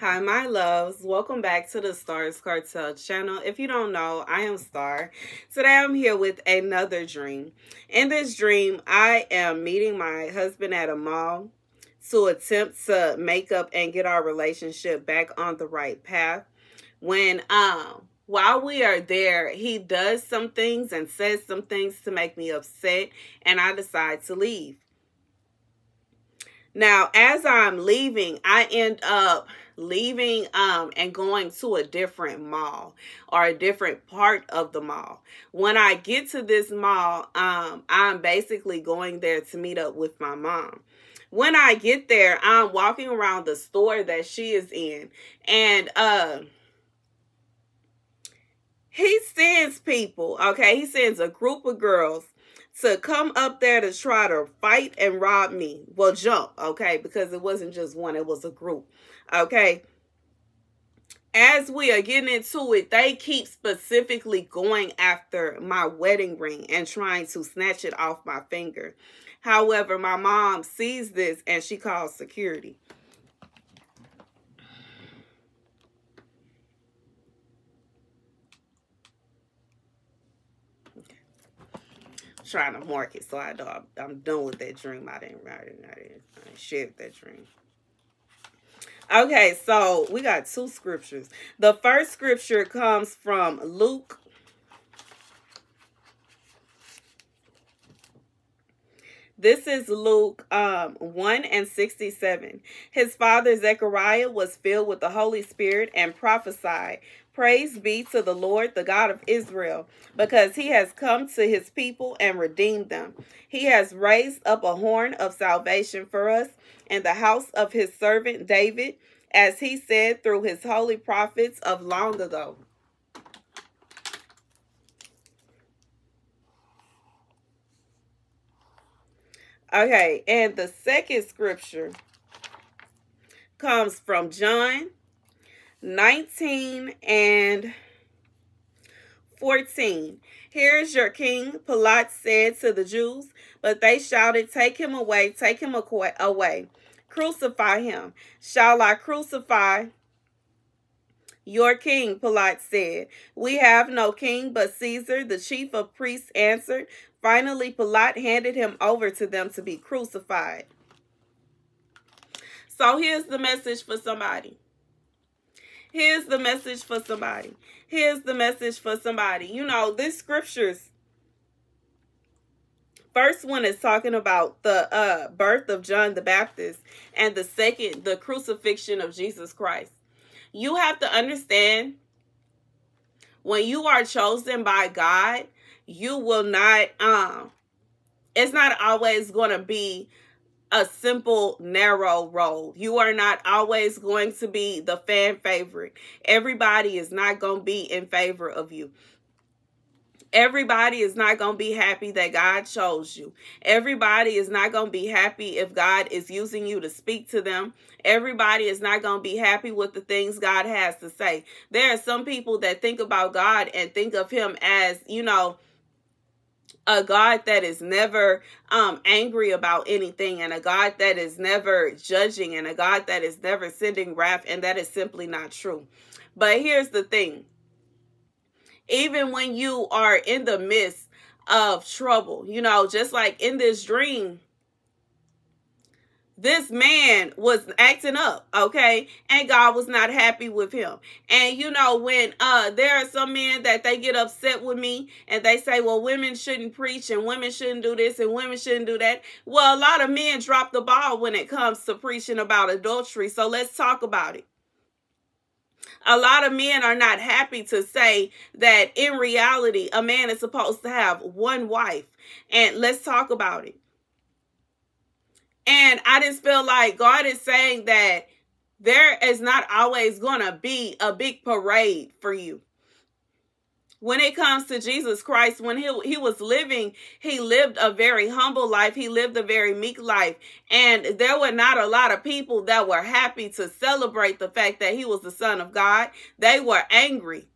Hi, my loves. Welcome back to the Stars Cartel channel. If you don't know, I am Star. Today I'm here with another dream. In this dream, I am meeting my husband at a mall to attempt to make up and get our relationship back on the right path. When um while we are there, he does some things and says some things to make me upset, and I decide to leave. Now, as I'm leaving, I end up leaving um and going to a different mall or a different part of the mall. When I get to this mall, um I'm basically going there to meet up with my mom. When I get there, I'm walking around the store that she is in and uh he sends people, okay? He sends a group of girls to come up there to try to fight and rob me. Well, jump, okay? Because it wasn't just one, it was a group. Okay. As we are getting into it, they keep specifically going after my wedding ring and trying to snatch it off my finger. However, my mom sees this and she calls security. trying to mark it so I know I'm, I'm, done with that dream. I didn't, I didn't, I didn't, I didn't share that dream. Okay, so we got two scriptures. The first scripture comes from Luke. This is Luke um, 1 and 67. His father Zechariah was filled with the Holy Spirit and prophesied, Praise be to the Lord, the God of Israel, because he has come to his people and redeemed them. He has raised up a horn of salvation for us in the house of his servant David, as he said through his holy prophets of long ago. Okay, and the second scripture comes from John 19 and 14. Here's your king, Pilate said to the Jews, but they shouted, Take him away, take him away, crucify him. Shall I crucify your king? Pilate said. We have no king but Caesar, the chief of priests answered. Finally, Pilate handed him over to them to be crucified. So here's the message for somebody. Here's the message for somebody. Here's the message for somebody. You know, this scriptures first one is talking about the uh, birth of John the Baptist and the second the crucifixion of Jesus Christ. You have to understand when you are chosen by God, you will not um it's not always going to be a simple, narrow road. You are not always going to be the fan favorite. Everybody is not going to be in favor of you. Everybody is not going to be happy that God chose you. Everybody is not going to be happy if God is using you to speak to them. Everybody is not going to be happy with the things God has to say. There are some people that think about God and think of him as, you know, a God that is never um, angry about anything and a God that is never judging and a God that is never sending wrath, and that is simply not true. But here's the thing even when you are in the midst of trouble, you know, just like in this dream, this man was acting up okay? And god was not happy with him. And you know when uh there are some men that they get upset with me and they say well women shouldn't preach and women shouldn't do this and women shouldn't do that. Well a lot of men drop the ball when it comes to preaching about adultery. So let's talk about it. A lot of men are not happy to say that in reality a man is supposed to have one wife. And let's talk about it and I just feel like God is saying that there is not always going to be a big parade for you. When it comes to Jesus Christ, when he, he was living, he lived a very humble life. He lived a very meek life. And there were not a lot of people that were happy to celebrate the fact that he was the son of God. They were angry.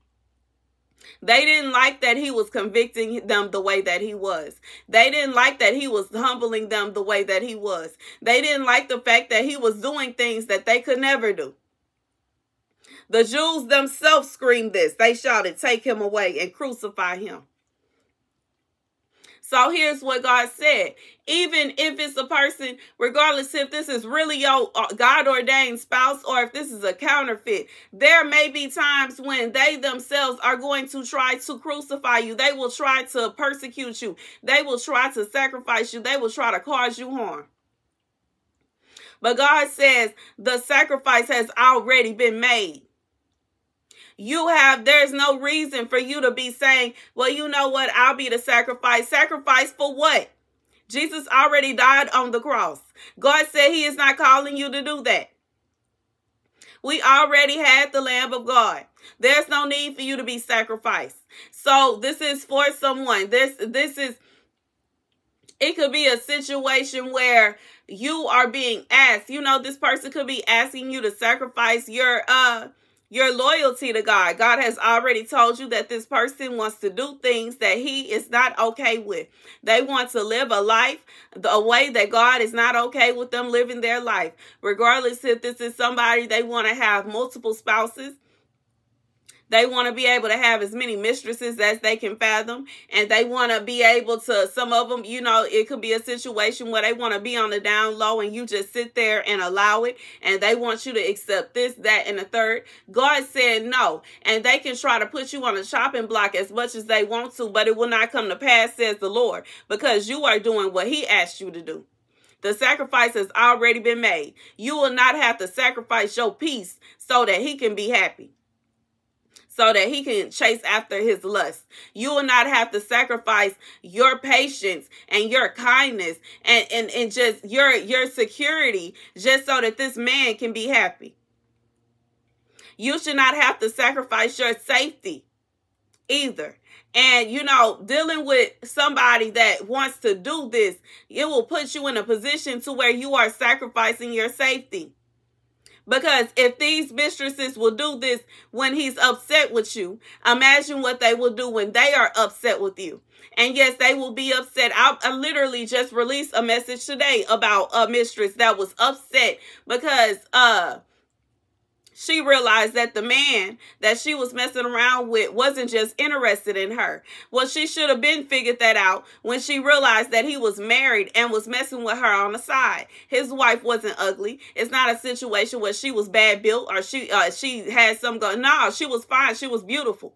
They didn't like that he was convicting them the way that he was. They didn't like that he was humbling them the way that he was. They didn't like the fact that he was doing things that they could never do. The Jews themselves screamed this. They shouted, Take him away and crucify him. So here's what God said. Even if it's a person, regardless if this is really your uh, God ordained spouse or if this is a counterfeit, there may be times when they themselves are going to try to crucify you. They will try to persecute you. They will try to sacrifice you. They will try to cause you harm. But God says the sacrifice has already been made you have there's no reason for you to be saying well you know what? I'll be the sacrifice. Sacrifice for what? Jesus already died on the cross. God said he is not calling you to do that. We already had the lamb of god. There's no need for you to be sacrificed. So this is for someone. This this is it could be a situation where you are being asked you know this person could be asking you to sacrifice your uh your loyalty to God. God has already told you that this person wants to do things that he is not okay with. They want to live a life the way that God is not okay with them living their life. Regardless if this is somebody they want to have multiple spouses, they want to be able to have as many mistresses as they can fathom. And they want to be able to, some of them, you know, it could be a situation where they want to be on the down low and you just sit there and allow it. And they want you to accept this, that, and the third. God said no. And they can try to put you on a chopping block as much as they want to, but it will not come to pass, says the Lord, because you are doing what he asked you to do. The sacrifice has already been made. You will not have to sacrifice your peace so that he can be happy so that he can chase after his lust. You will not have to sacrifice your patience and your kindness and, and, and just your, your security just so that this man can be happy. You should not have to sacrifice your safety either. And, you know, dealing with somebody that wants to do this, it will put you in a position to where you are sacrificing your safety. Because if these mistresses will do this when he's upset with you, imagine what they will do when they are upset with you. And yes, they will be upset. I, I, literally just released a message today about a mistress that was upset because uh she realized that the man that she was messing around with wasn't just interested in her. Well, she should have been figured that out when she realized that he was married and was messing with her on the side. His wife wasn't ugly. It's not a situation where she was bad built or she uh, she had some go. No, she was fine. She was beautiful.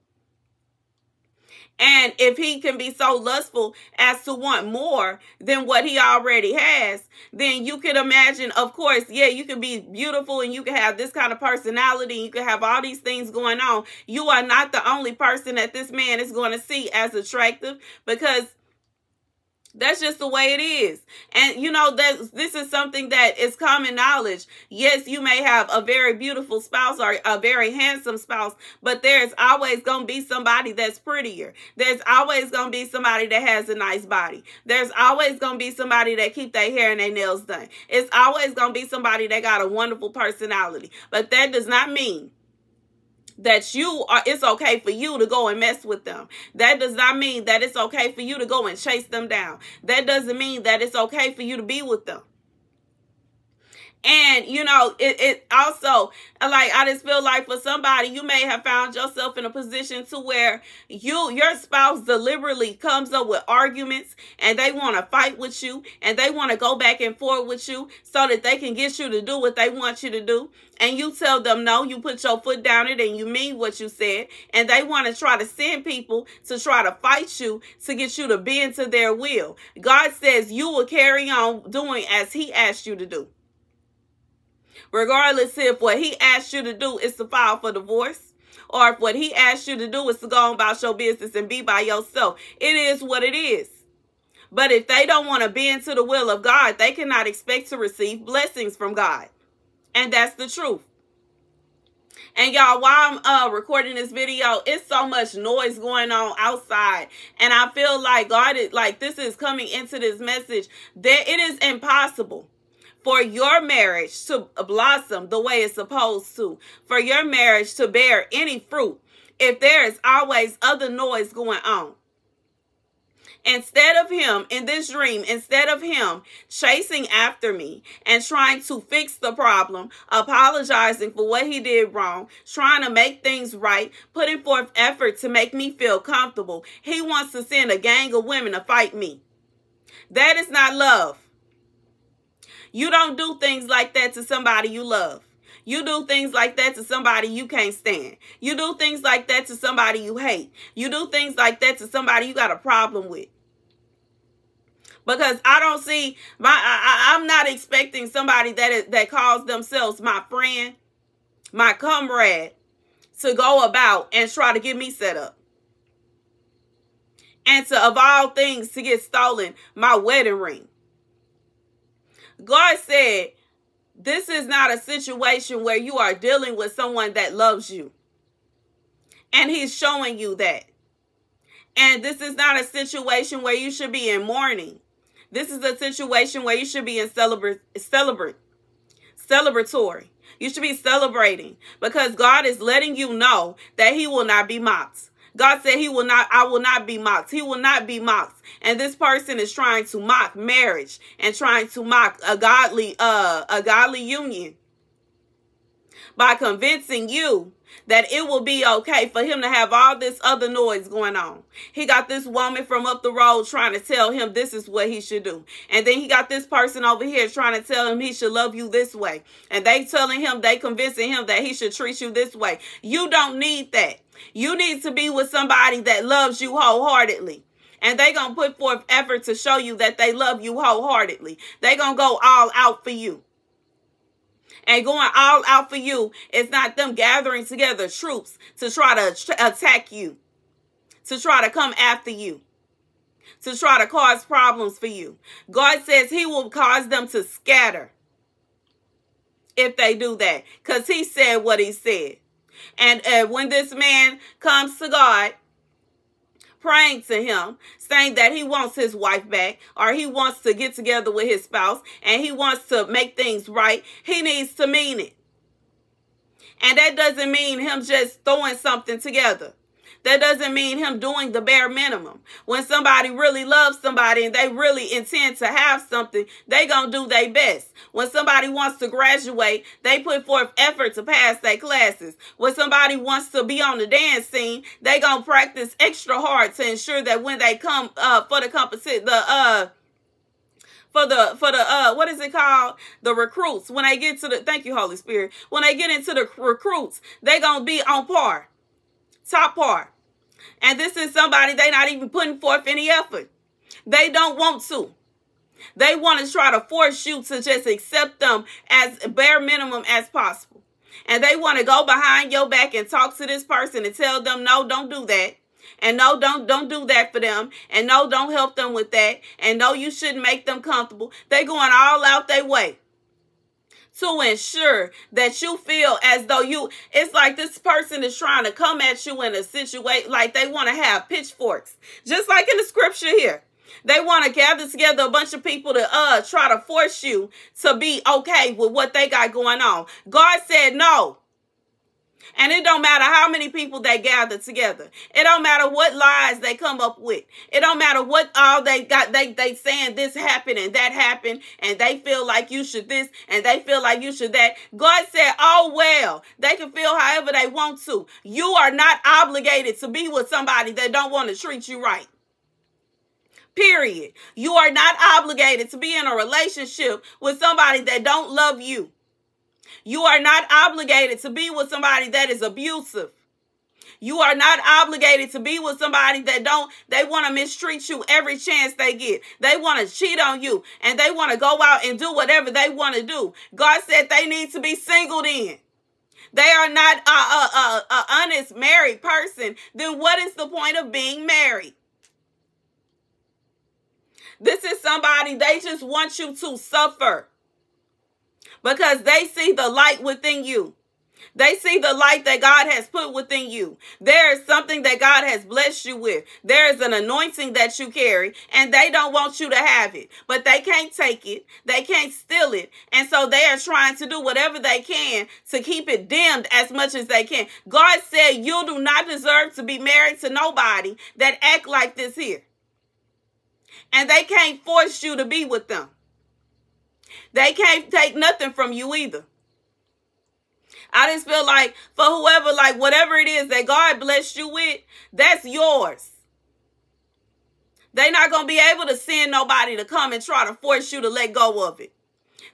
And if he can be so lustful as to want more than what he already has, then you can imagine, of course, yeah, you can be beautiful and you can have this kind of personality. And you can have all these things going on. You are not the only person that this man is going to see as attractive because that's just the way it is. And you know that this is something that is common knowledge. Yes, you may have a very beautiful spouse or a very handsome spouse, but there's always going to be somebody that's prettier. There's always going to be somebody that has a nice body. There's always going to be somebody that keep their hair and their nails done. It's always going to be somebody that got a wonderful personality. But that does not mean that you are it's okay for you to go and mess with them. That does not mean that it's okay for you to go and chase them down. That doesn't mean that it's okay for you to be with them. And you know, it, it also like I just feel like for somebody, you may have found yourself in a position to where you your spouse deliberately comes up with arguments and they want to fight with you and they want to go back and forth with you so that they can get you to do what they want you to do. And you tell them no, you put your foot down it and you mean what you said. And they want to try to send people to try to fight you to get you to bend to their will. God says you will carry on doing as he asked you to do regardless if what he asked you to do is to file for divorce or if what he asked you to do is to go about your business and be by yourself. It is what it is. But if they don't want to bend to the will of God, they cannot expect to receive blessings from God. And that's the truth. And y'all, while I'm uh, recording this video, it's so much noise going on outside. And I feel like God is like this is coming into this message that it is impossible for your marriage to blossom the way it's supposed to, for your marriage to bear any fruit, if there is always other noise going on. instead of him in this dream, instead of him chasing after me and trying to fix the problem, apologizing for what he did wrong, trying to make things right, putting forth effort to make me feel comfortable, he wants to send a gang of women to fight me. That is not love. You don't do things like that to somebody you love. You do things like that to somebody you can't stand. You do things like that to somebody you hate. You do things like that to somebody you got a problem with. Because I don't see my I, am not expecting somebody that is, that calls themselves my friend, my comrade, to go about and try to get me set up. And to of all things to get stolen my wedding ring. God said this is not a situation where you are dealing with someone that loves you. And he's showing you that. And this is not a situation where you should be in mourning. This is a situation where you should be in celebrate, celebrate, celebratory. You should be celebrating because God is letting you know that he will not be mocked. God said he will not, I will not be mocked. He will not be mocked. And this person is trying to mock marriage and trying to mock a godly, uh, a godly union by convincing you that it will be okay for him to have all this other noise going on. He got this woman from up the road trying to tell him this is what he should do. And then he got this person over here trying to tell him he should love you this way. And they telling him, they convincing him that he should treat you this way. You don't need that. You need to be with somebody that loves you wholeheartedly. And they to put forth effort to show you that they love you wholeheartedly. they going to go all out for you. And going all out for you It's not them gathering together troops to try to attack you, to try to come after you, to try to cause problems for you. God says he will cause them to scatter if they do that because he said what he said. And uh, when this man comes to God, praying to him, saying that he wants his wife back or he wants to get together with his spouse and he wants to make things right, he needs to mean it. And that doesn't mean him just throwing something together. That doesn't mean him doing the bare minimum. When somebody really loves somebody and they really intend to have something, they gonna do their best. When somebody wants to graduate, they put forth effort to pass their classes. When somebody wants to be on the dance scene, they gonna practice extra hard to ensure that when they come uh, for the competition, the uh for the for the uh what is it called the recruits when they get to the thank you holy spirit when they get into the recruits they gonna be on par top par and this is somebody they not even putting forth any effort. They don't want to. They want to try to force you to just accept them as bare minimum as possible. And they want to go behind your back and talk to this person and tell them, no, don't do that. And no, don't don't do that for them. And no, don't help them with that. And no, you shouldn't make them comfortable. They going all out their way to ensure that you feel as though you it's like this person is trying to come at you in a situation like they want to have pitchforks. Just like in the scripture here. They want to gather together a bunch of people to uh try to force you to be okay with what they got going on. God said no and it don't matter how many people they gather together. It don't matter what lies they come up with. It don't matter what all they got. They they saying this happened and that happened, and they feel like you should this and they feel like you should that. God said, "Oh well, they can feel however they want to. You are not obligated to be with somebody that don't want to treat you right." Period. You are not obligated to be in a relationship with somebody that don't love you. You are not obligated to be with somebody that is abusive. You are not obligated to be with somebody that don't, they want to mistreat you every chance they get. They want to cheat on you and they want to go out and do whatever they want to do. God said they need to be singled in. They are not a, a, a, a honest married person. Then what is the point of being married? This is somebody, they just want you to suffer because they see the light within you. They see the light that God has put within you. There is something that God has blessed you with. There is an anointing that you carry, and they don't want you to have it. But they can't take it. They can't steal it. And so they are trying to do whatever they can to keep it dimmed as much as they can. God said, You do not deserve to be married to nobody that act like this here. And they can't force you to be with them. They can't take nothing from you either. I just feel like for whoever, like whatever it is that God blessed you with, that's yours. They're not going to be able to send nobody to come and try to force you to let go of it.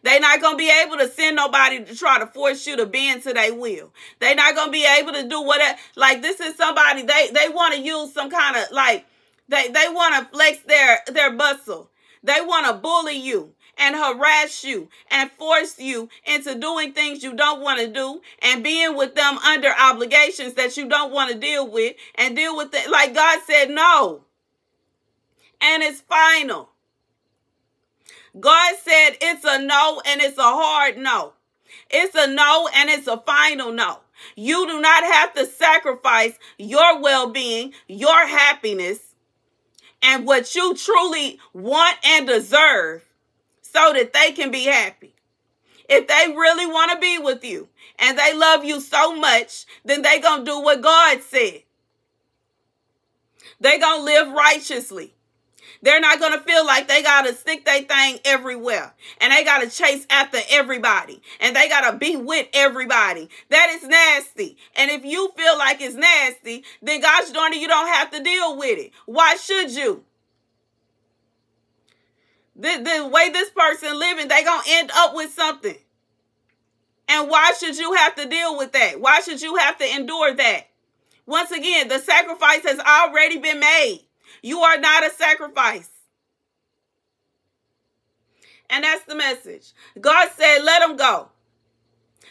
They're not going to be able to send nobody to try to force you to bend to their will. They're not going to be able to do whatever. Like this is somebody, they, they want to use some kind of like, they, they want to flex their, their bustle. They want to bully you and harass you and force you into doing things you don't want to do and being with them under obligations that you don't want to deal with and deal with it. Like God said, no. And it's final. God said it's a no and it's a hard no. It's a no and it's a final no. You do not have to sacrifice your well being, your happiness, and what you truly want and deserve so that they can be happy. If they really want to be with you and they love you so much, then they going to do what God said. They going to live righteously. They're not going to feel like they got to stick their thing everywhere and they got to chase after everybody and they got to be with everybody. That is nasty. And if you feel like it's nasty, then darn it, you don't have to deal with it. Why should you? The, the way this person living, they going to end up with something. And why should you have to deal with that? Why should you have to endure that? Once again, the sacrifice has already been made. You are not a sacrifice. And that's the message. God said, let them go.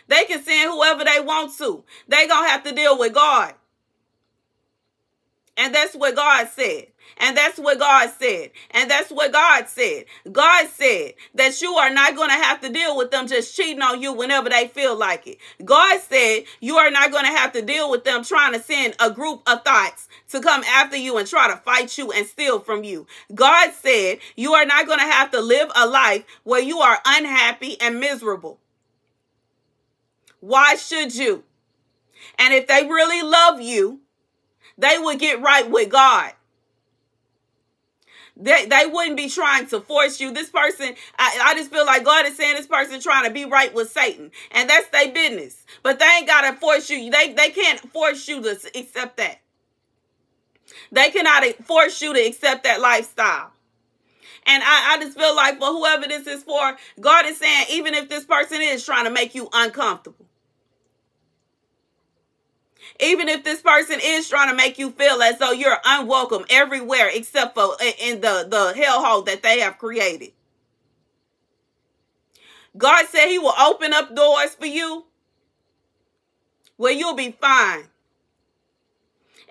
They can send whoever they want to. They going to have to deal with God. And that's what God said. And that's what God said. And that's what God said. God said that you are not going to have to deal with them just cheating on you whenever they feel like it. God said you are not going to have to deal with them trying to send a group of thoughts to come after you and try to fight you and steal from you. God said you are not going to have to live a life where you are unhappy and miserable. Why should you? And if they really love you, they would get right with God. They, they wouldn't be trying to force you. This person, I, I just feel like God is saying this person trying to be right with Satan. And that's their business. But they ain't got to force you. They, they can't force you to accept that. They cannot force you to accept that lifestyle. And I, I just feel like for whoever this is for, God is saying, even if this person is trying to make you uncomfortable, even if this person is trying to make you feel as though you're unwelcome everywhere except for in the, the hellhole that they have created. God said he will open up doors for you where you'll be fine.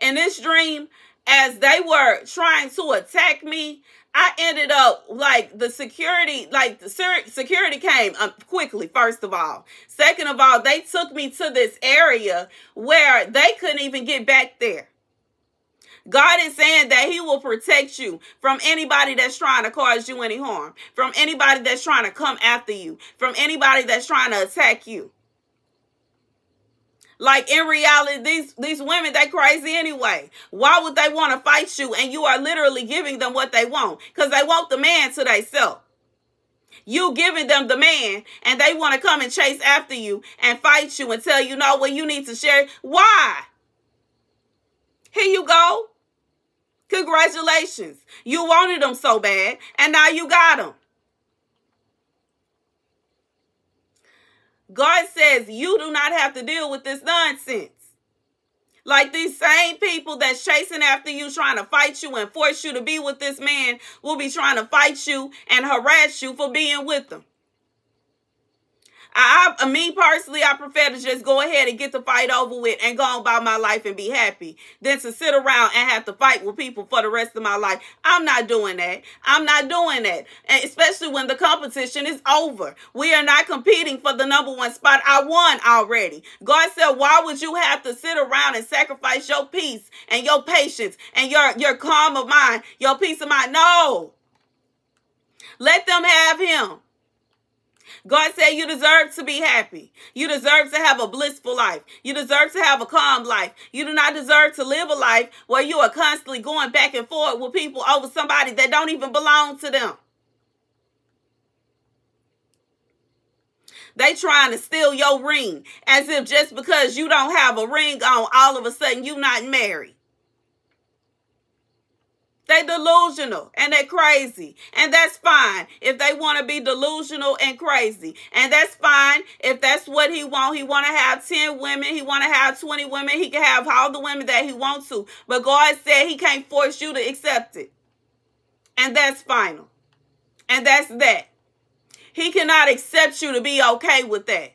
In this dream, as they were trying to attack me, I ended up like the security, like the security came um, quickly, first of all. Second of all, they took me to this area where they couldn't even get back there. God is saying that he will protect you from anybody that's trying to cause you any harm, from anybody that's trying to come after you, from anybody that's trying to attack you. Like in reality, these these women they crazy anyway. Why would they want to fight you? And you are literally giving them what they want because they want the man to themselves. You giving them the man, and they want to come and chase after you and fight you and tell you no, well you need to share. Why? Here you go. Congratulations. You wanted them so bad, and now you got them. God says you do not have to deal with this nonsense. Like these same people that's chasing after you, trying to fight you and force you to be with this man, will be trying to fight you and harass you for being with them. I, I, me personally, I prefer to just go ahead and get the fight over with and go on about my life and be happy than to sit around and have to fight with people for the rest of my life. I'm not doing that. I'm not doing that. And especially when the competition is over. We are not competing for the number one spot. I won already. God said, why would you have to sit around and sacrifice your peace and your patience and your, your calm of mind, your peace of mind? No. Let them have him. God said you deserve to be happy. You deserve to have a blissful life. You deserve to have a calm life. You do not deserve to live a life where you are constantly going back and forth with people over somebody that don't even belong to them. They trying to steal your ring as if just because you don't have a ring on, all of a sudden you not married. They delusional and they're crazy. And that's fine if they want to be delusional and crazy. And that's fine if that's what he want. He want to have 10 women. He want to have 20 women. He can have all the women that he wants to. But God said he can't force you to accept it. And that's final. And that's that. He cannot accept you to be okay with that.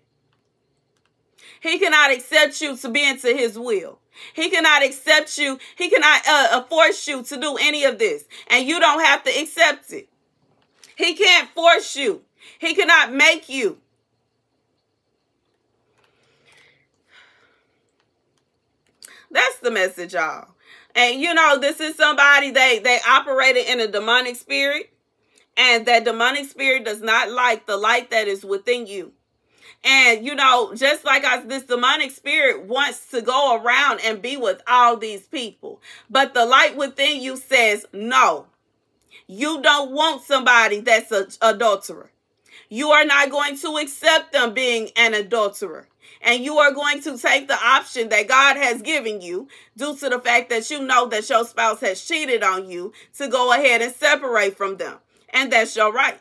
He cannot accept you to be into his will. He cannot accept you. He cannot uh, uh, force you to do any of this. And you don't have to accept it. He can't force you. He cannot make you. That's the message, y'all. And you know, this is somebody they they operated in a demonic spirit. And that demonic spirit does not like the light that is within you. And, you know, just like us, this demonic spirit wants to go around and be with all these people. But the light within you says, no, you don't want somebody that's an adulterer. You are not going to accept them being an adulterer. And you are going to take the option that God has given you due to the fact that you know that your spouse has cheated on you to go ahead and separate from them. And that's your right.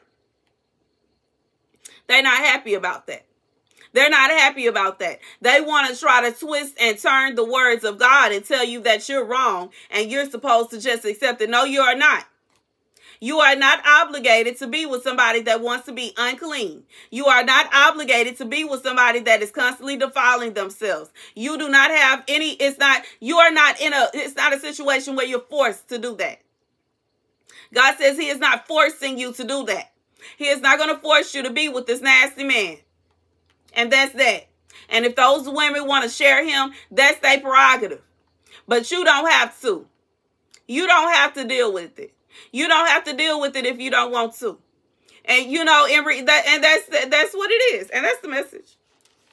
They're not happy about that. They're not happy about that. They want to try to twist and turn the words of God and tell you that you're wrong and you're supposed to just accept it. No, you are not. You are not obligated to be with somebody that wants to be unclean. You are not obligated to be with somebody that is constantly defiling themselves. You do not have any, it's not, you are not in a, it's not a situation where you're forced to do that. God says he is not forcing you to do that. He is not going to force you to be with this nasty man. And that's that. And if those women want to share him, that's their prerogative. But you don't have to. You don't have to deal with it. You don't have to deal with it if you don't want to. And you know, and, that, and that's that's what it is. And that's the message.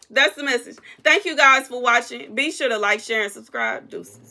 That's the message. Thank you guys for watching. Be sure to like, share, and subscribe. Deuces.